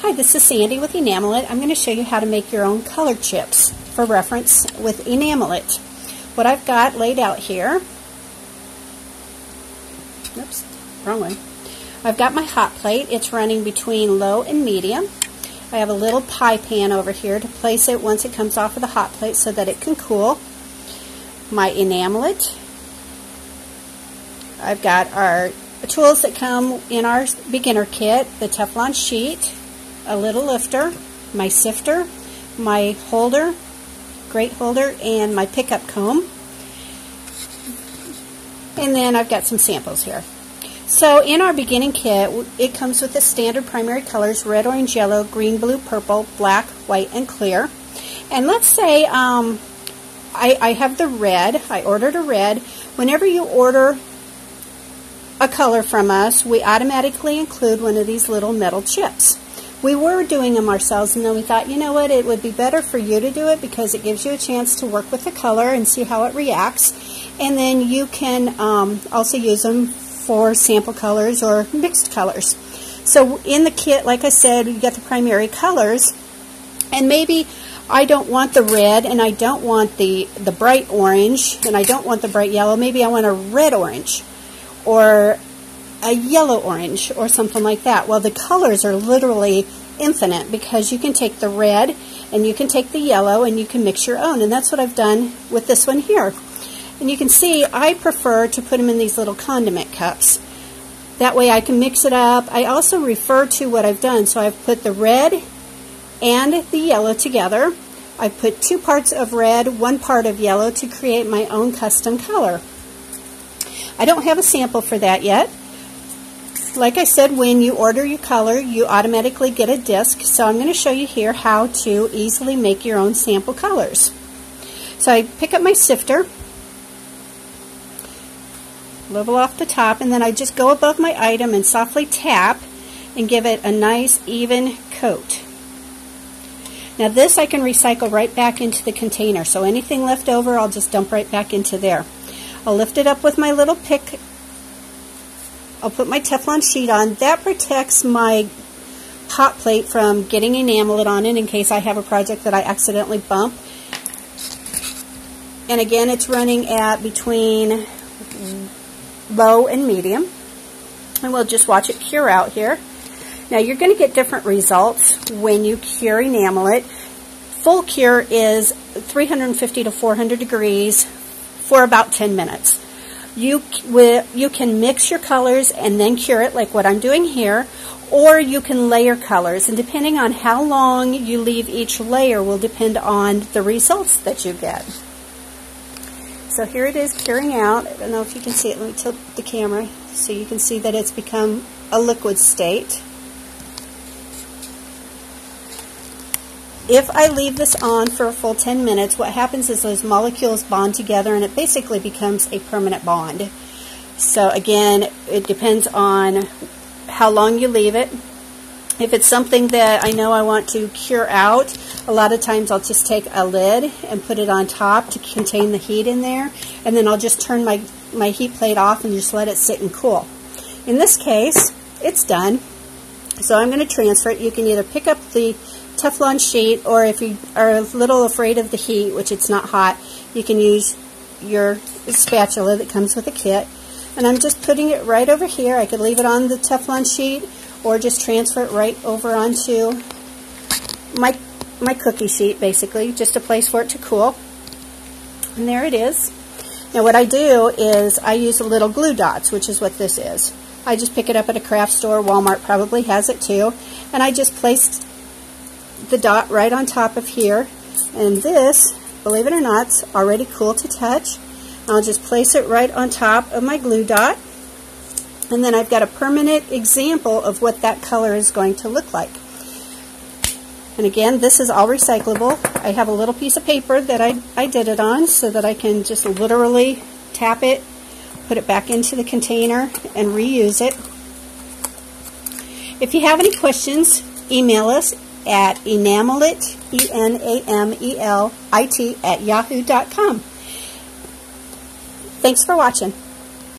Hi, this is Sandy with Enamelit. I'm going to show you how to make your own color chips for reference with Enamelit. What I've got laid out here, oops, wrong one. I've got my hot plate. It's running between low and medium. I have a little pie pan over here to place it once it comes off of the hot plate so that it can cool. My Enamelit. I've got our tools that come in our beginner kit, the Teflon sheet, a little lifter, my sifter, my holder, grate holder, and my pickup comb. And then I've got some samples here. So in our beginning kit, it comes with the standard primary colors, red, orange, yellow, green, blue, purple, black, white, and clear. And let's say um, I, I have the red. I ordered a red. Whenever you order a color from us, we automatically include one of these little metal chips we were doing them ourselves, and then we thought, you know what, it would be better for you to do it because it gives you a chance to work with the color and see how it reacts. And then you can um, also use them for sample colors or mixed colors. So in the kit, like I said, you get the primary colors, and maybe I don't want the red, and I don't want the, the bright orange, and I don't want the bright yellow. Maybe I want a red orange, or a yellow orange or something like that. Well, the colors are literally infinite because you can take the red and you can take the yellow and you can mix your own. And that's what I've done with this one here. And you can see I prefer to put them in these little condiment cups. That way I can mix it up. I also refer to what I've done. So I've put the red and the yellow together. I put two parts of red, one part of yellow to create my own custom color. I don't have a sample for that yet like I said, when you order your color, you automatically get a disc. So I'm going to show you here how to easily make your own sample colors. So I pick up my sifter, level off the top, and then I just go above my item and softly tap and give it a nice even coat. Now this I can recycle right back into the container, so anything left over I'll just dump right back into there. I'll lift it up with my little pick I'll put my Teflon sheet on. That protects my hot plate from getting Enamelit on it in case I have a project that I accidentally bump. And again, it's running at between low and medium. And we'll just watch it cure out here. Now you're going to get different results when you cure Enamelit. Full cure is 350 to 400 degrees for about 10 minutes. You, you can mix your colors and then cure it like what I'm doing here, or you can layer colors. And depending on how long you leave each layer will depend on the results that you get. So here it is curing out. I don't know if you can see it. Let me tilt the camera so you can see that it's become a liquid state. If I leave this on for a full 10 minutes, what happens is those molecules bond together and it basically becomes a permanent bond. So again, it depends on how long you leave it. If it's something that I know I want to cure out, a lot of times I'll just take a lid and put it on top to contain the heat in there, and then I'll just turn my, my heat plate off and just let it sit and cool. In this case, it's done. So I'm going to transfer it. You can either pick up the Teflon sheet, or if you are a little afraid of the heat, which it's not hot, you can use your spatula that comes with the kit. And I'm just putting it right over here. I could leave it on the Teflon sheet or just transfer it right over onto my, my cookie sheet, basically, just a place for it to cool. And there it is. Now what I do is I use a little glue dots, which is what this is. I just pick it up at a craft store. Walmart probably has it too. And I just place the dot right on top of here. And this, believe it or not, is already cool to touch. I'll just place it right on top of my glue dot. And then I've got a permanent example of what that color is going to look like. And again, this is all recyclable. I have a little piece of paper that I, I did it on so that I can just literally tap it, put it back into the container, and reuse it. If you have any questions, email us at enamelit, E-N-A-M-E-L-I-T, at yahoo.com. Thanks for watching.